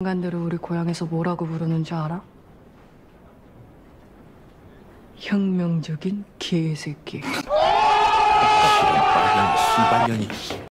인간들을 우리 고향에서 뭐라고 부르는 줄 알아? 혁명적인 개새끼. 빨간 씨발년이